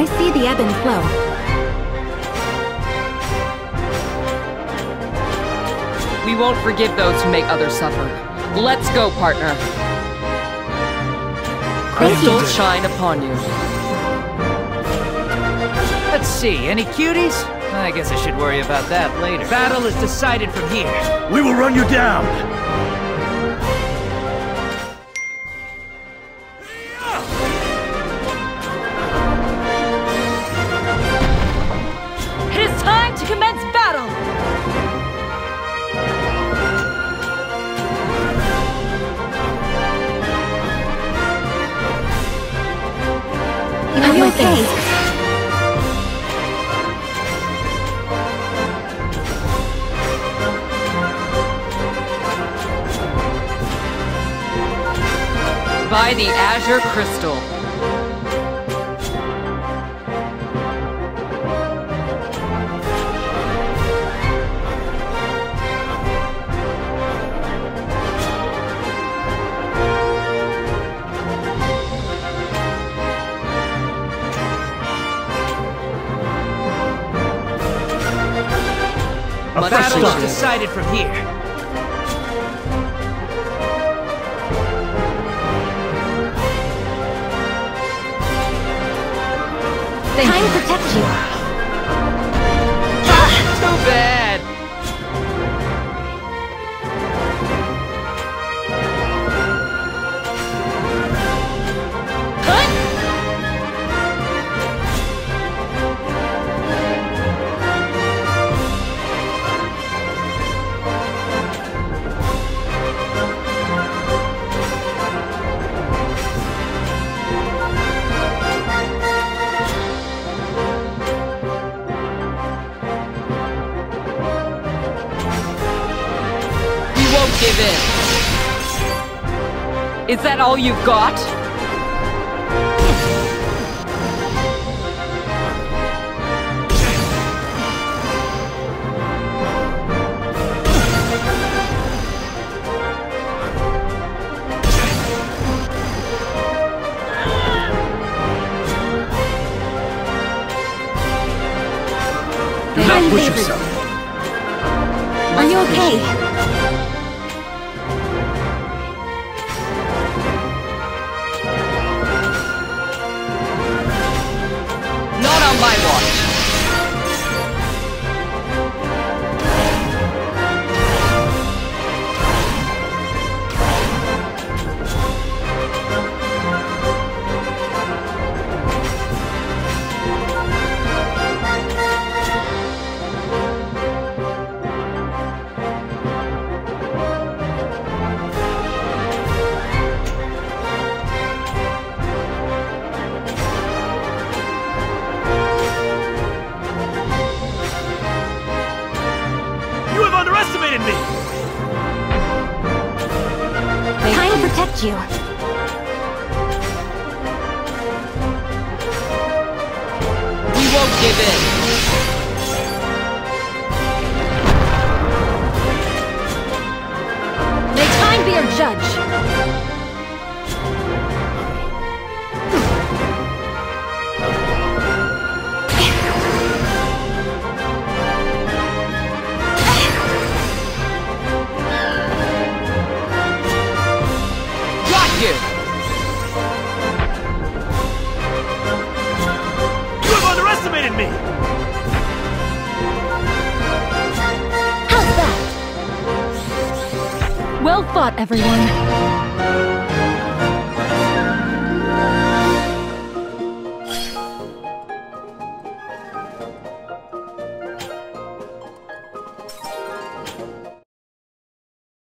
I see the ebb and flow. We won't forgive those who make others suffer. Let's go, partner. Crystal shine upon you. Let's see, any cuties? I guess I should worry about that later. Battle is decided from here. We will run you down! Are you okay? By the Azure Crystal. A Battle is decided from here. Time protect you. Ah, Too bad! Give in. Is that all you've got? Do not push yourself. Are you okay? Protect you. We won't give in. Fought, everyone.